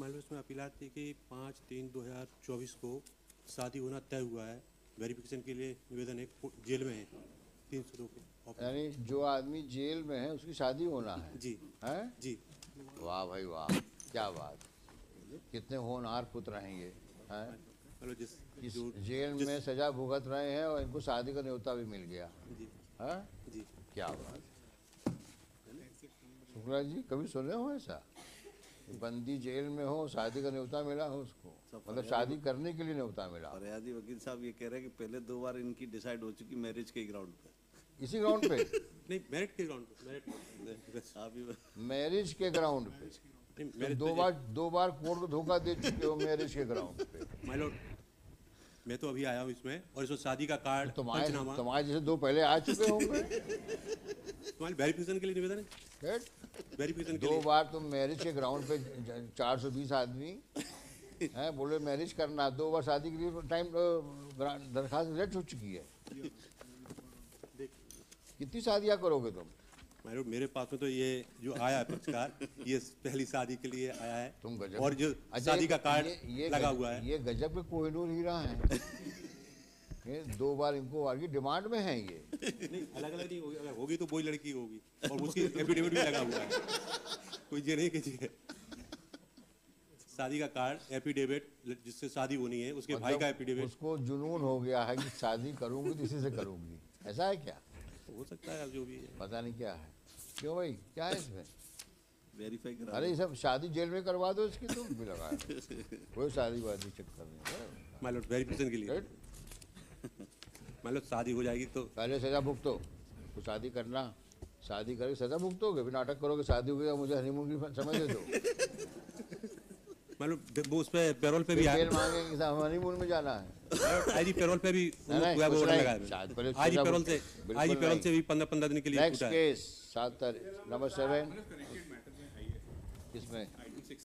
मान लो इसमें अपील थी कि पाँच तीन दो हज़ार चौबीस को शादी होना तय हुआ है। वेरिफिकेशन के लिए निवेदन है जेल में है। तीन सौ दो के यानी जो आदमी जेल में है उसकी शादी होना है। जी। हैं? जी। वाह भाई वाह क्या बात। कितने होनहार पुत्र हैं? ये हैं जिस जेल में सजा भुगत रहे हैं और इनको शादी का न्योता भी मिल गया। जी। हैं? जी। क्या बात। शुक्ला जी कभी सुने हो ऐसा? बंदी जेल में हो शादी का न्योता मिला हो उसको। मतलब शादी करने के लिए न्योता मिला। फरियादी वकील साहब ये कह रहे हैं कि पहले दो बार इनकी डिसाइड हो चुकी मैरिज के ग्राउंड पे। इसी ग्राउंड पे? नहीं मेरिट के ग्राउंड पे मेरिट मैरिज के ग्राउंड पे? नहीं दो बार दो बार कोर्ट को धोखा दे चुके हो मैरिज के ग्राउंड पे। माय मैं तो अभी आया हूँ इसमें और इसमें शादी का कार्ड तुम्हारे तुम्हारे जैसे दो पहले आ चुके होंगे। तुम्हारे वेरिफिकेशन के लिए निवेदन है? वेरिफिकेशन दो बार तुम मैरिज के ग्राउंड पे चार सौ बीस आदमी हैं बोले मैरिज करना दो बार शादी के लिए टाइम दरखास्त रिजेक्ट हो चुकी है। कितनी शादियाँ करोगे तुम? लॉर्ड मेरे पास में तो ये जो आया है पक्षकार ये पहली शादी के लिए आया है। तुम गजब और जो अच्छा, शादी का कार्ड लगा हुआ है। ये गजब के कोहिनूर हीरा है। ये दो बार इनको आगे डिमांड में है ये। नहीं अलग अलग नहीं होगी अगर होगी तो वही लड़की होगी और उसकी एफिडेविट भी लगा हुआ है। कोई ये नहीं कीजिए शादी का कार्ड एफिडेविट जिससे शादी होनी है उसके भाई का मतलब एफिडेविट उसको जुनून हो गया है कि शादी करूँगी तो इसी से करूँगी। ऐसा है क्या? हो सकता है जो भी है। पता नहीं क्या है। क्यों भाई? क्या है इसमें? वेरीफाई करा अरे ये सब शादी जेल में करवा दो इसकी तुम भी लगा कोई शादी वादी चक्कर नहीं मान लो वेरिफिकेशन के लिए। राइट? मान लो शादी हो जाएगी तो पहले सजा भुगतो तो शादी करना शादी करके सजा भुगतोगे फिर नाटक करोगे शादी हो गया मुझे हनीमून की समझ दे दो मान लो वो उस पर पैरोल पे भी मांगेंगे कि हनीमून में जाना है आई जी पैरोल पे भी वो लगा है आई जी सजा पैरोल। से बिल्कुल आई जी पैरोल। से भी पंद्रह पंद्रह दिन के लिए नेक्स्ट केस सात तारीख नंबर सेवन किसमें